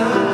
God.